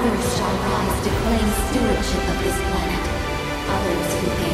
Others shall rise to claim stewardship of this planet. Others who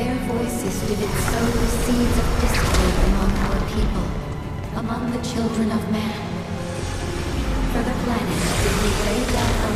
Their voices did it sow the seeds of discord among our people, among the children of man. For the planet did we lay down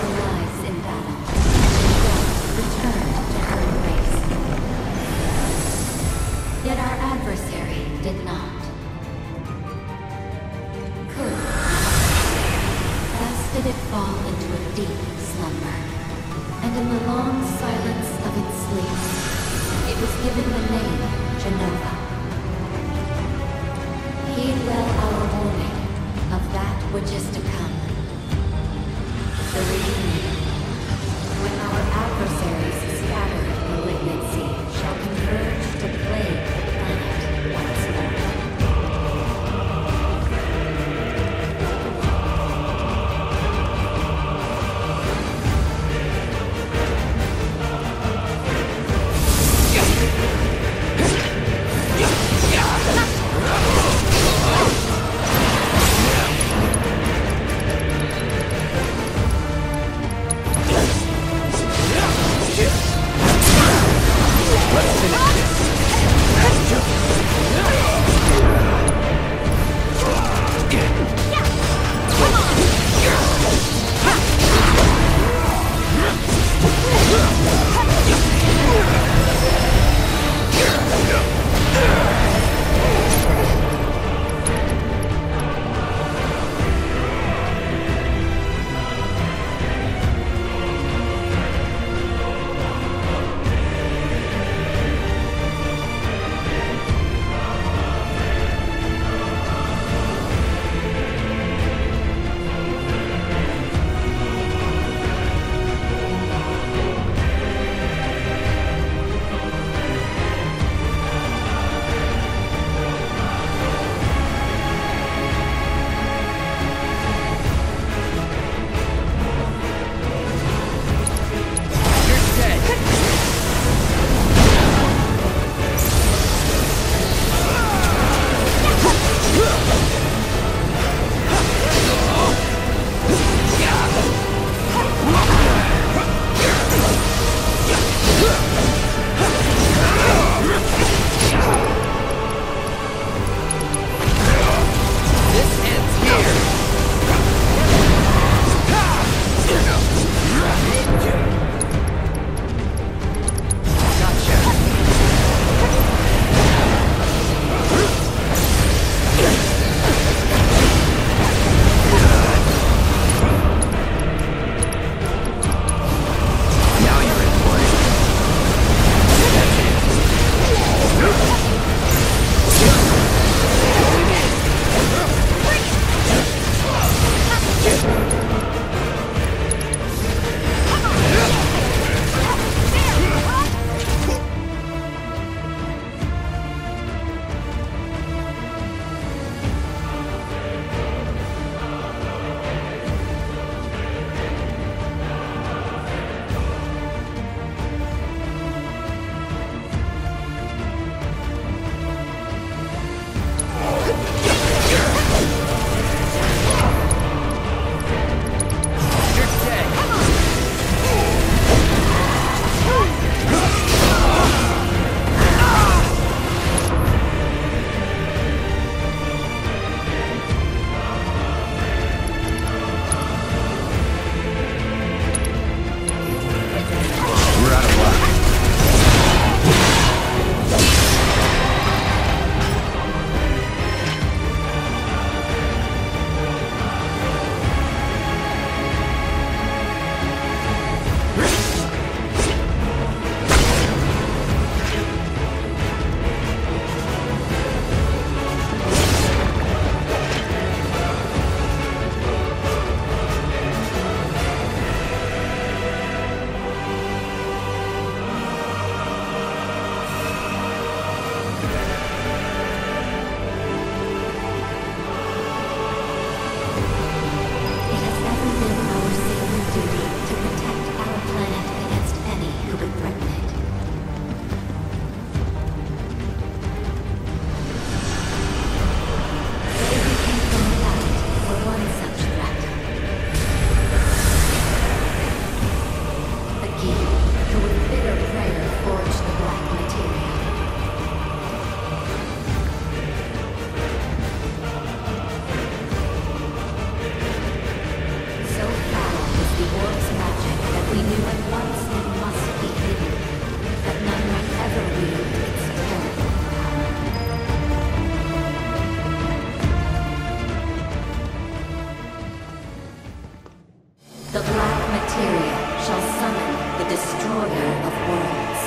The black materia shall summon the destroyer of worlds.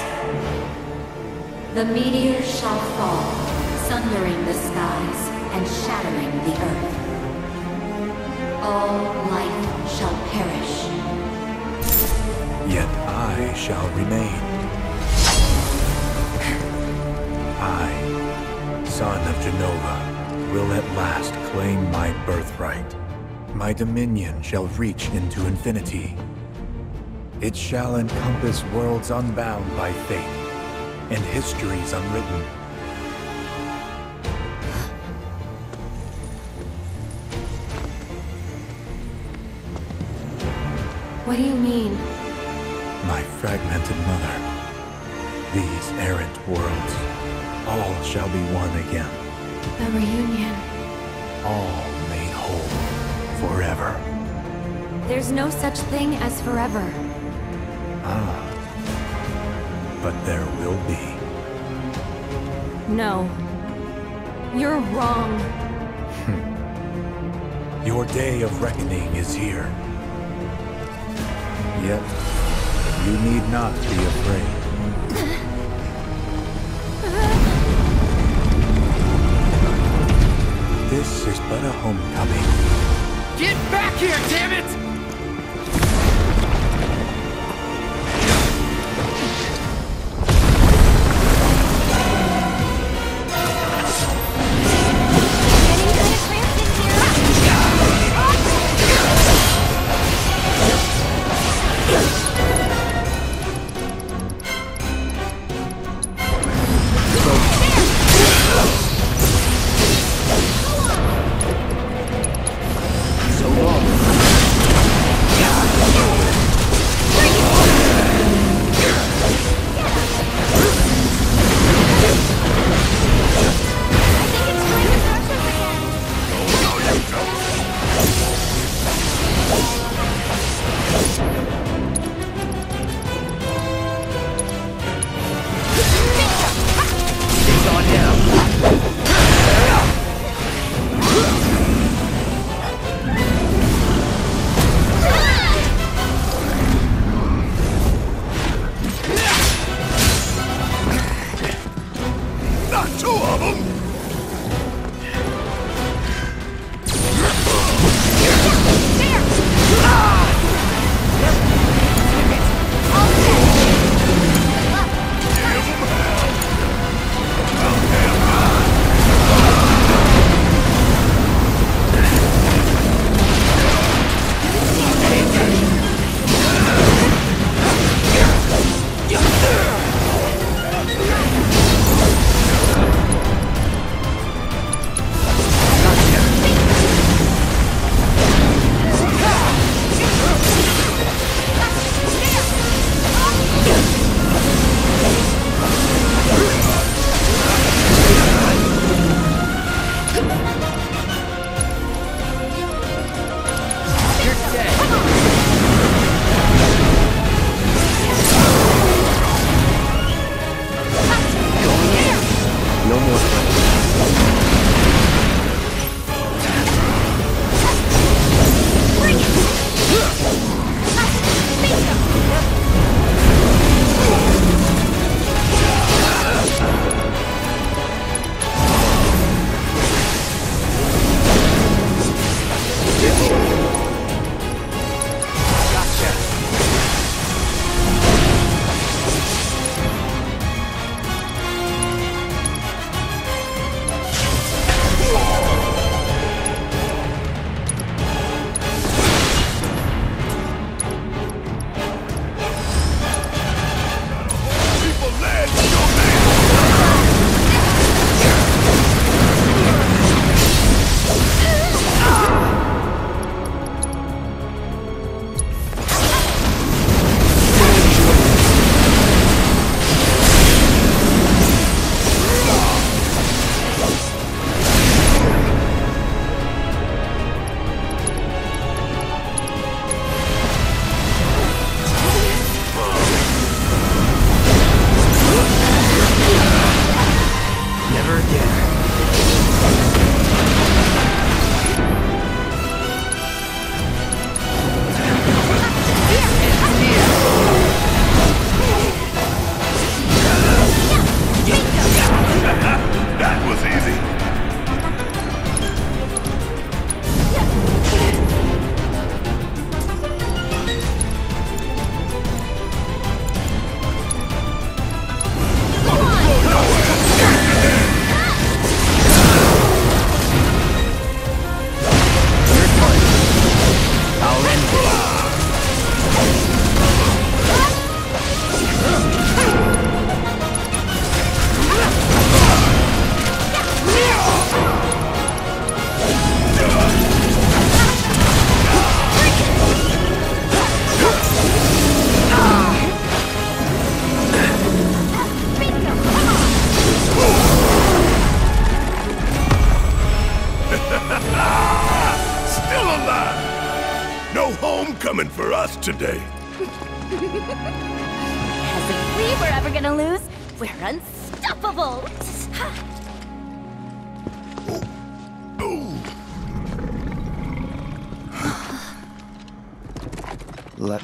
The meteor shall fall, sundering the skies and shattering the earth. All life shall perish. Yet I shall remain. I, son of Jenova, will at last claim my birthright. My dominion shall reach into infinity. It shall encompass worlds unbound by fate, and histories unwritten. What do you mean? My fragmented mother. These errant worlds, all shall be one again. The reunion. All made whole forever. There's no such thing as forever. Ah. But there will be. No. You're wrong. Your day of reckoning is here. Yet, you need not be afraid. This is but a homecoming. Get back here, damn it!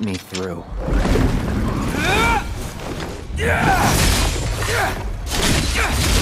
Me through. Don't!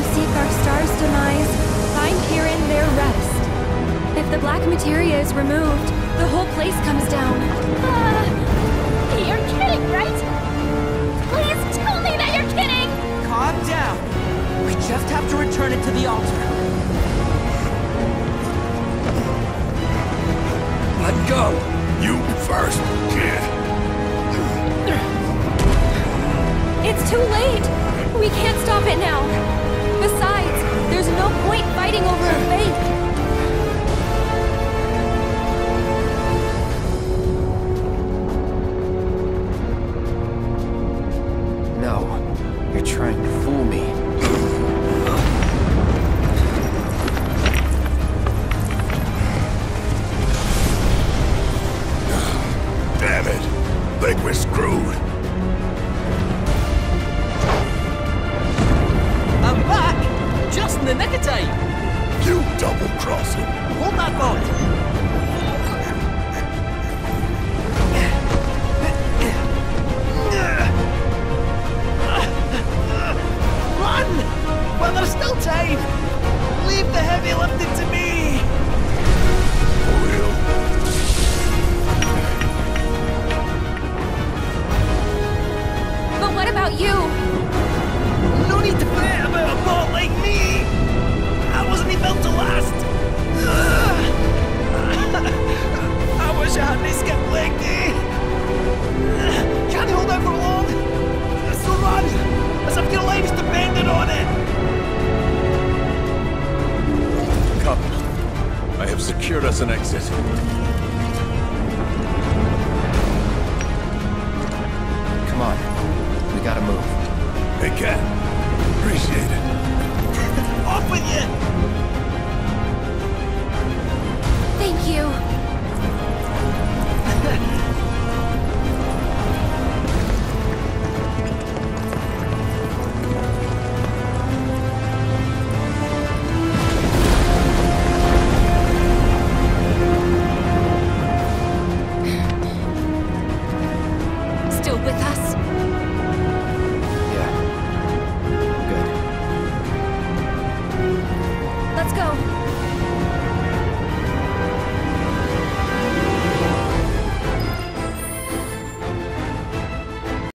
Who seek our star's demise find herein their rest. If the black materia is removed, the whole place comes down. Uh, you're kidding, right? Please tell me that you're kidding! Calm down. We just have to return it to the altar. Let go! You first, kid. It's too late! We can't stop it now! Besides, there's no point fighting over a faith! No, you're trying to fool me. Damn it. Think we're screwed. Just in the nick of time! You double crossing. Hold oh that thought! Run! Well, there's still time! Leave the heavy lifting to me! blast! I wish I hadn't skipped leg day! Can't hold out for long! It's so run! As if your life's depended on it! Come. I have secured us an exit. Come on. We gotta move. They can. Appreciate it. Off with you! you.